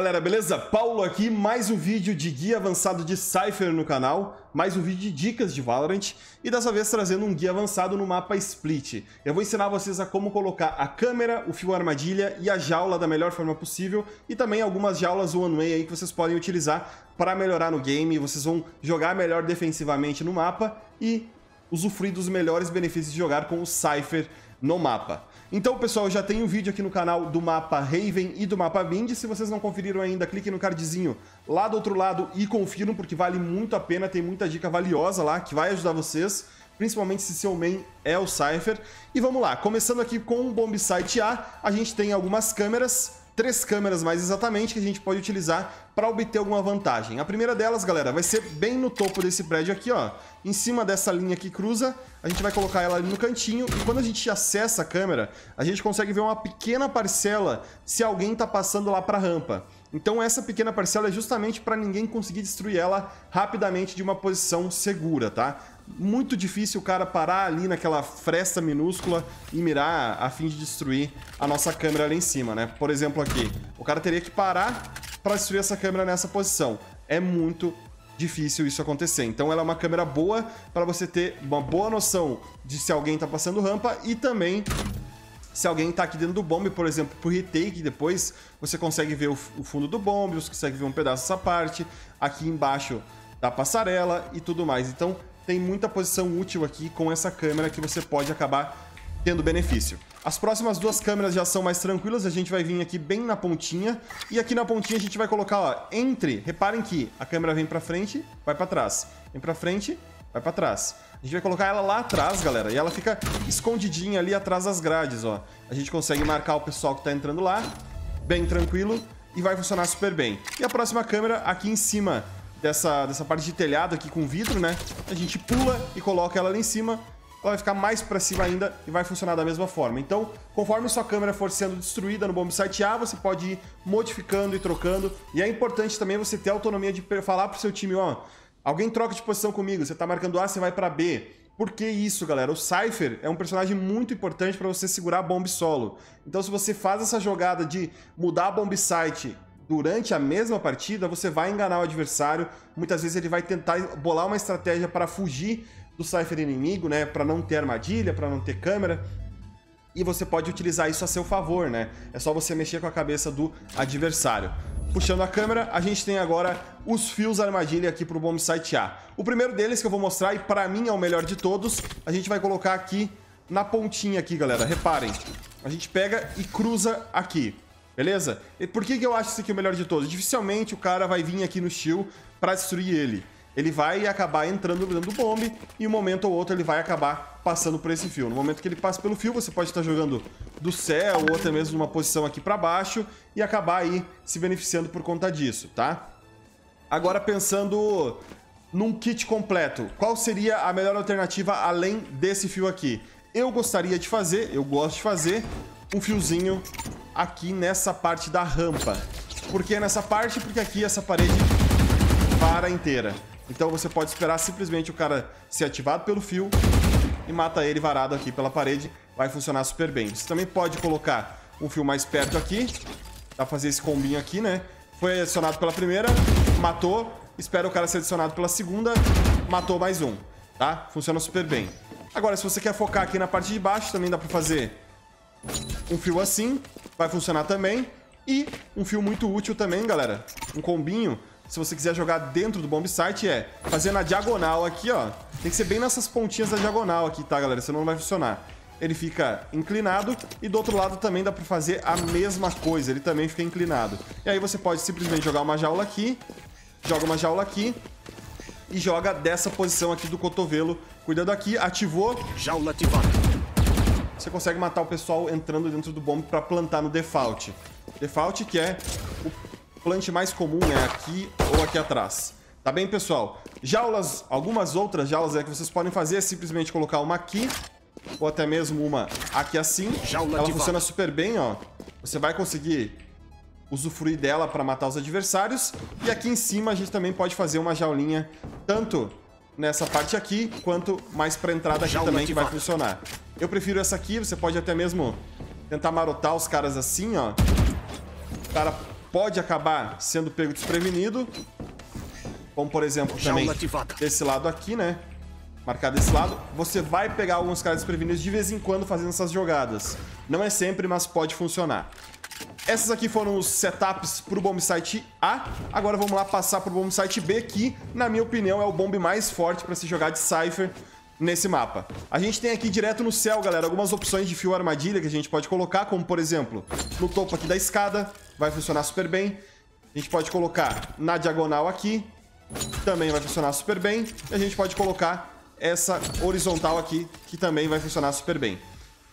galera, beleza? Paulo aqui, mais um vídeo de guia avançado de Cypher no canal, mais um vídeo de dicas de Valorant e dessa vez trazendo um guia avançado no mapa Split. Eu vou ensinar vocês a como colocar a câmera, o fio armadilha e a jaula da melhor forma possível e também algumas jaulas one-way aí que vocês podem utilizar para melhorar no game, vocês vão jogar melhor defensivamente no mapa e usufruir dos melhores benefícios de jogar com o Cypher no mapa. Então, pessoal, já tenho um vídeo aqui no canal do mapa Raven e do mapa Wind. Se vocês não conferiram ainda, clique no cardzinho lá do outro lado e confiram, porque vale muito a pena, tem muita dica valiosa lá que vai ajudar vocês, principalmente se seu main é o Cypher. E vamos lá, começando aqui com o Bombsite A, a gente tem algumas câmeras três câmeras mais exatamente que a gente pode utilizar para obter alguma vantagem. A primeira delas, galera, vai ser bem no topo desse prédio aqui, ó. Em cima dessa linha que cruza, a gente vai colocar ela ali no cantinho e quando a gente acessa a câmera, a gente consegue ver uma pequena parcela se alguém está passando lá para a rampa. Então essa pequena parcela é justamente para ninguém conseguir destruir ela rapidamente de uma posição segura, tá? Muito difícil o cara parar ali naquela fresta minúscula e mirar a fim de destruir a nossa câmera ali em cima, né? Por exemplo aqui, o cara teria que parar para destruir essa câmera nessa posição. É muito difícil isso acontecer. Então ela é uma câmera boa para você ter uma boa noção de se alguém está passando rampa e também se alguém tá aqui dentro do bombe, por exemplo, pro retake depois, você consegue ver o, o fundo do bombe, você consegue ver um pedaço dessa parte, aqui embaixo da passarela e tudo mais. Então, tem muita posição útil aqui com essa câmera que você pode acabar tendo benefício. As próximas duas câmeras já são mais tranquilas, a gente vai vir aqui bem na pontinha, e aqui na pontinha a gente vai colocar, ó, entre, reparem que a câmera vem pra frente, vai pra trás, vem pra frente, vai pra trás. A gente vai colocar ela lá atrás, galera, e ela fica escondidinha ali atrás das grades, ó. A gente consegue marcar o pessoal que tá entrando lá, bem tranquilo, e vai funcionar super bem. E a próxima câmera aqui em cima dessa, dessa parte de telhado aqui com vidro, né? A gente pula e coloca ela lá em cima, ela vai ficar mais para cima ainda e vai funcionar da mesma forma. Então, conforme sua câmera for sendo destruída no bombsite A, você pode ir modificando e trocando. E é importante também você ter autonomia de falar pro seu time, ó, Alguém troca de posição comigo, você tá marcando A, você vai para B. Por que isso, galera? O Cypher é um personagem muito importante para você segurar a bomb solo. Então, se você faz essa jogada de mudar a bomb site durante a mesma partida, você vai enganar o adversário. Muitas vezes ele vai tentar bolar uma estratégia para fugir do Cypher inimigo, né? Para não ter armadilha, para não ter câmera. E você pode utilizar isso a seu favor, né? É só você mexer com a cabeça do adversário. Puxando a câmera, a gente tem agora os fios armadilha aqui para o bombsite A. O primeiro deles que eu vou mostrar, e para mim é o melhor de todos, a gente vai colocar aqui na pontinha aqui, galera. Reparem, a gente pega e cruza aqui, beleza? E por que, que eu acho esse aqui o melhor de todos? Dificilmente o cara vai vir aqui no shield para destruir ele ele vai acabar entrando dentro do bombe e um momento ou outro ele vai acabar passando por esse fio. No momento que ele passa pelo fio, você pode estar jogando do céu ou até mesmo numa posição aqui para baixo e acabar aí se beneficiando por conta disso, tá? Agora pensando num kit completo, qual seria a melhor alternativa além desse fio aqui? Eu gostaria de fazer, eu gosto de fazer, um fiozinho aqui nessa parte da rampa. Por que nessa parte? Porque aqui essa parede para inteira. Então você pode esperar simplesmente o cara ser ativado pelo fio e mata ele varado aqui pela parede. Vai funcionar super bem. Você também pode colocar um fio mais perto aqui. Dá pra fazer esse combinho aqui, né? Foi adicionado pela primeira, matou. Espera o cara ser adicionado pela segunda, matou mais um, tá? Funciona super bem. Agora, se você quer focar aqui na parte de baixo, também dá pra fazer um fio assim. Vai funcionar também. E um fio muito útil também, galera. Um combinho se você quiser jogar dentro do bomb site, é fazer na diagonal aqui, ó. Tem que ser bem nessas pontinhas da diagonal aqui, tá, galera? Senão não vai funcionar. Ele fica inclinado e do outro lado também dá pra fazer a mesma coisa. Ele também fica inclinado. E aí você pode simplesmente jogar uma jaula aqui, joga uma jaula aqui e joga dessa posição aqui do cotovelo. Cuidado aqui, ativou. Jaula ativada. Você consegue matar o pessoal entrando dentro do bomb pra plantar no default. Default que é o plant mais comum é aqui ou aqui atrás. Tá bem, pessoal? Jaulas, algumas outras jaulas é que vocês podem fazer é simplesmente colocar uma aqui, ou até mesmo uma aqui assim. Jaula Ela funciona super bem, ó. Você vai conseguir usufruir dela para matar os adversários. E aqui em cima a gente também pode fazer uma jaulinha, tanto nessa parte aqui, quanto mais para entrada aqui Jaula também, que vai funcionar. Eu prefiro essa aqui, você pode até mesmo tentar marotar os caras assim, ó. O cara pode acabar sendo pego desprevenido. Como, por exemplo, também desse lado aqui, né? Marcar desse lado. Você vai pegar alguns caras desprevenidos de vez em quando fazendo essas jogadas. Não é sempre, mas pode funcionar. Essas aqui foram os setups para o bomb site A. Agora vamos lá passar para o bomb site B, que, na minha opinião, é o bomb mais forte para se jogar de Cypher nesse mapa. A gente tem aqui direto no céu, galera, algumas opções de fio armadilha que a gente pode colocar, como, por exemplo, no topo aqui da escada, vai funcionar super bem. A gente pode colocar na diagonal aqui, também vai funcionar super bem. E a gente pode colocar essa horizontal aqui, que também vai funcionar super bem.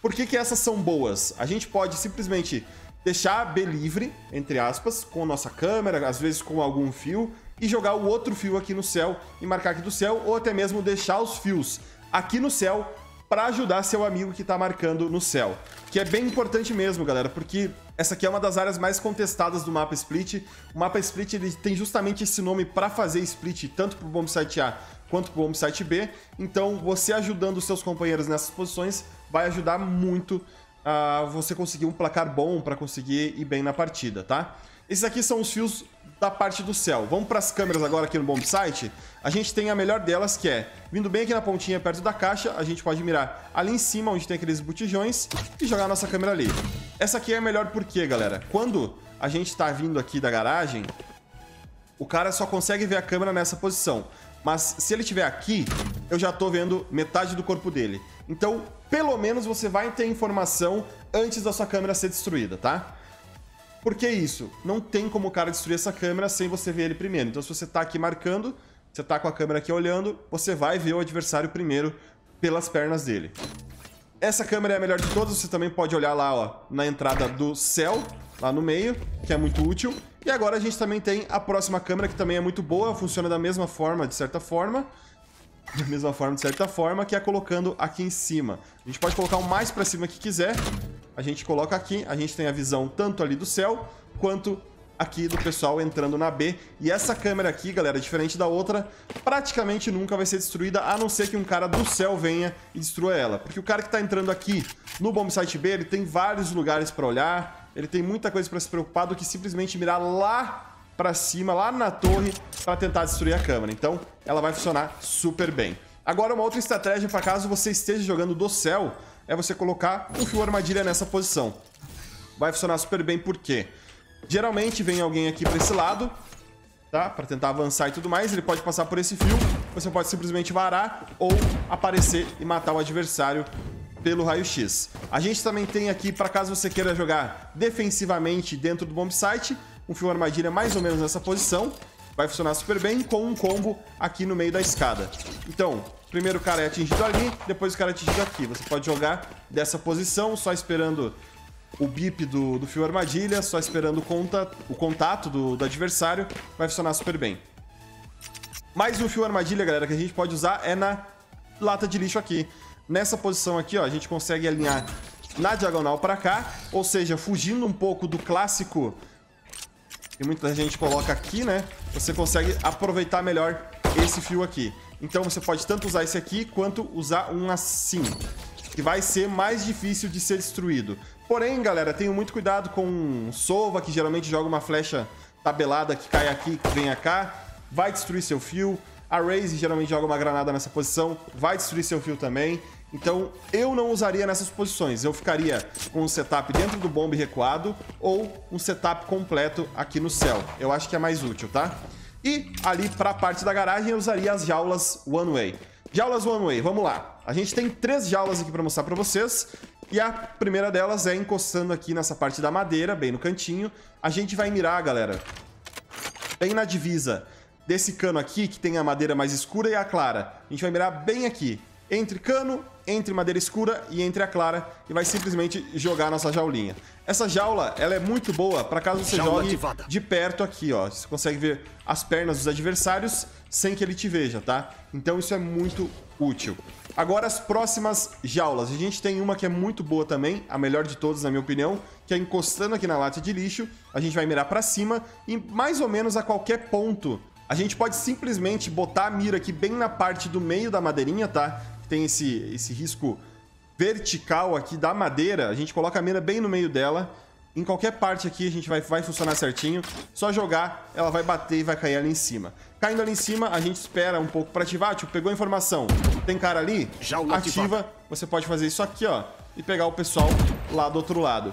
Por que, que essas são boas? A gente pode simplesmente deixar a B livre, entre aspas, com a nossa câmera, às vezes com algum fio, e jogar o outro fio aqui no céu e marcar aqui do céu, ou até mesmo deixar os fios aqui no céu para ajudar seu amigo que está marcando no céu. Que é bem importante mesmo, galera, porque essa aqui é uma das áreas mais contestadas do mapa Split. O mapa Split ele tem justamente esse nome para fazer split tanto para o bomb site A quanto para o bomb site B. Então, você ajudando os seus companheiros nessas posições vai ajudar muito a você conseguir um placar bom para conseguir ir bem na partida, tá? Esses aqui são os fios da parte do céu. Vamos para as câmeras agora aqui no bomb site. A gente tem a melhor delas, que é, vindo bem aqui na pontinha perto da caixa, a gente pode mirar ali em cima, onde tem aqueles botijões, e jogar a nossa câmera ali. Essa aqui é a melhor porque, galera, quando a gente está vindo aqui da garagem, o cara só consegue ver a câmera nessa posição. Mas se ele estiver aqui, eu já estou vendo metade do corpo dele. Então, pelo menos você vai ter informação antes da sua câmera ser destruída, tá? Por que isso? Não tem como o cara destruir essa câmera sem você ver ele primeiro. Então, se você está aqui marcando, você está com a câmera aqui olhando, você vai ver o adversário primeiro pelas pernas dele. Essa câmera é a melhor de todas, você também pode olhar lá ó, na entrada do céu, lá no meio, que é muito útil. E agora a gente também tem a próxima câmera, que também é muito boa, funciona da mesma forma, de certa forma. Da mesma forma, de certa forma, que é colocando aqui em cima. A gente pode colocar o mais pra cima que quiser, a gente coloca aqui, a gente tem a visão tanto ali do céu, quanto aqui do pessoal entrando na B. E essa câmera aqui, galera, diferente da outra, praticamente nunca vai ser destruída, a não ser que um cara do céu venha e destrua ela. Porque o cara que tá entrando aqui no Bomb Site B, ele tem vários lugares para olhar, ele tem muita coisa para se preocupar do que simplesmente mirar lá para cima, lá na torre, para tentar destruir a câmera. Então, ela vai funcionar super bem. Agora, uma outra estratégia para caso você esteja jogando do céu, é você colocar um fio armadilha nessa posição. Vai funcionar super bem porque geralmente vem alguém aqui para esse lado, tá? Para tentar avançar e tudo mais, ele pode passar por esse fio, você pode simplesmente varar ou aparecer e matar o adversário pelo raio-x. A gente também tem aqui, para caso você queira jogar defensivamente dentro do bomb site, um fio armadilha mais ou menos nessa posição, vai funcionar super bem com um combo aqui no meio da escada. Então, primeiro o cara é atingido ali, depois o cara é atingido aqui. Você pode jogar dessa posição, só esperando o bip do, do fio armadilha, só esperando o, conta, o contato do, do adversário, vai funcionar super bem. Mais um fio armadilha, galera, que a gente pode usar é na lata de lixo aqui. Nessa posição aqui, ó, a gente consegue alinhar na diagonal para cá, ou seja, fugindo um pouco do clássico que muita gente coloca aqui, né? Você consegue aproveitar melhor esse fio aqui. Então você pode tanto usar esse aqui, quanto usar um assim, que vai ser mais difícil de ser destruído. Porém, galera, tenham muito cuidado com Sova, que geralmente joga uma flecha tabelada que cai aqui, que vem cá, vai destruir seu fio. A Raze geralmente joga uma granada nessa posição, vai destruir seu fio também. Então, eu não usaria nessas posições. Eu ficaria com um setup dentro do bombe recuado ou um setup completo aqui no céu. Eu acho que é mais útil, tá? E ali para a parte da garagem eu usaria as jaulas One Way. Jaulas One Way, vamos lá. A gente tem três jaulas aqui para mostrar para vocês. E a primeira delas é encostando aqui nessa parte da madeira, bem no cantinho. A gente vai mirar, galera, bem na divisa desse cano aqui, que tem a madeira mais escura e a clara. A gente vai mirar bem aqui entre cano, entre madeira escura e entre a clara e vai simplesmente jogar nossa jaulinha. Essa jaula, ela é muito boa para caso você Jaula jogue ativada. de perto aqui, ó. Você consegue ver as pernas dos adversários sem que ele te veja, tá? Então isso é muito útil. Agora as próximas jaulas. A gente tem uma que é muito boa também, a melhor de todas na minha opinião, que é encostando aqui na lata de lixo, a gente vai mirar para cima e mais ou menos a qualquer ponto a gente pode simplesmente botar a mira aqui bem na parte do meio da madeirinha, tá? Tem esse, esse risco vertical aqui da madeira, a gente coloca a mira bem no meio dela em qualquer parte aqui a gente vai, vai funcionar certinho. Só jogar, ela vai bater e vai cair ali em cima. Caindo ali em cima, a gente espera um pouco para ativar. Tipo, pegou a informação, tem cara ali, ativa. Você pode fazer isso aqui, ó, e pegar o pessoal lá do outro lado.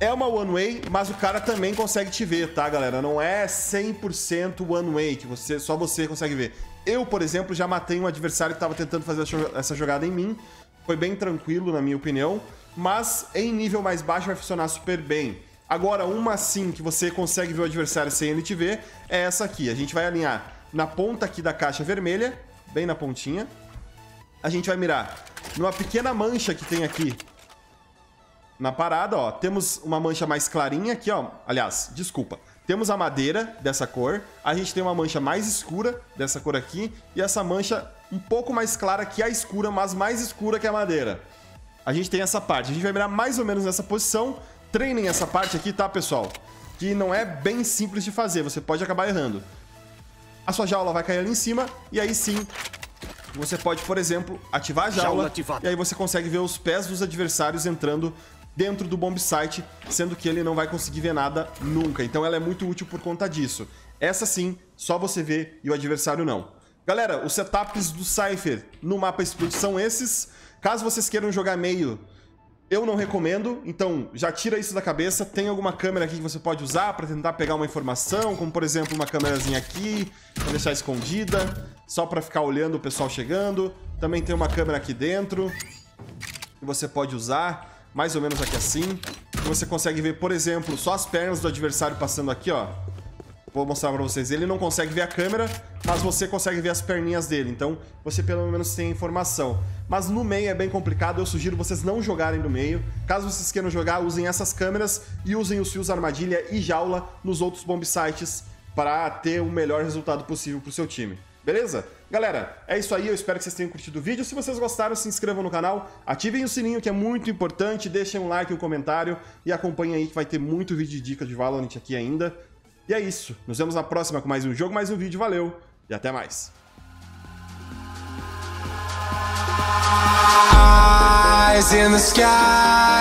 É uma one way, mas o cara também consegue te ver, tá, galera? Não é 100% one way, que você, só você consegue ver. Eu, por exemplo, já matei um adversário que estava tentando fazer essa jogada em mim. Foi bem tranquilo, na minha opinião mas em nível mais baixo vai funcionar super bem. Agora, uma sim que você consegue ver o adversário sem ele te ver é essa aqui. A gente vai alinhar na ponta aqui da caixa vermelha, bem na pontinha. A gente vai mirar numa pequena mancha que tem aqui na parada, ó. Temos uma mancha mais clarinha aqui, ó. Aliás, desculpa. Temos a madeira dessa cor, a gente tem uma mancha mais escura dessa cor aqui, e essa mancha um pouco mais clara que a escura, mas mais escura que a madeira a gente tem essa parte. A gente vai mirar mais ou menos nessa posição. Treinem essa parte aqui, tá, pessoal? Que não é bem simples de fazer, você pode acabar errando. A sua jaula vai cair ali em cima, e aí sim, você pode, por exemplo, ativar a jaula, jaula e aí você consegue ver os pés dos adversários entrando dentro do bomb site, sendo que ele não vai conseguir ver nada nunca. Então ela é muito útil por conta disso. Essa sim, só você vê e o adversário não. Galera, os setups do Cypher no mapa Split são esses. Caso vocês queiram jogar meio, eu não recomendo, então já tira isso da cabeça. Tem alguma câmera aqui que você pode usar para tentar pegar uma informação, como por exemplo uma câmerazinha aqui, para deixar escondida, só para ficar olhando o pessoal chegando. Também tem uma câmera aqui dentro que você pode usar, mais ou menos aqui assim. Você consegue ver, por exemplo, só as pernas do adversário passando aqui, ó. Vou mostrar pra vocês. Ele não consegue ver a câmera, mas você consegue ver as perninhas dele. Então, você pelo menos tem informação. Mas no meio é bem complicado, eu sugiro vocês não jogarem no meio. Caso vocês queiram jogar, usem essas câmeras e usem os fios armadilha e jaula nos outros bomb sites para ter o melhor resultado possível pro seu time. Beleza? Galera, é isso aí, eu espero que vocês tenham curtido o vídeo. Se vocês gostaram, se inscrevam no canal, ativem o sininho que é muito importante, deixem um like um comentário e acompanhem aí que vai ter muito vídeo de dicas de Valorant aqui ainda. E é isso. Nos vemos na próxima com mais um jogo, mais um vídeo. Valeu e até mais. In the sky,